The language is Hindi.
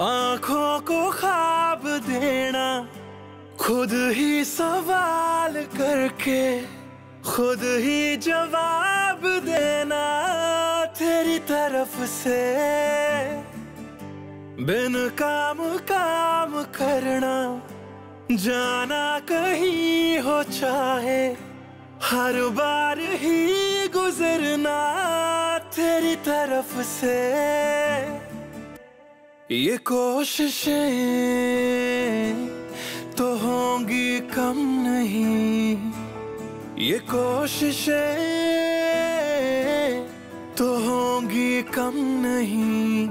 आँखों को खाब देना, खुद ही सवाल करके, खुद ही जवाब देना तेरी तरफ़ से। बिन काम काम करना, जाना कहीं हो चाहे, हर बार ही गुजरना तेरी तरफ़ से। ये कोशिशें तो होंगी कम नहीं। ये कोशिशें तो होंगी कम नहीं।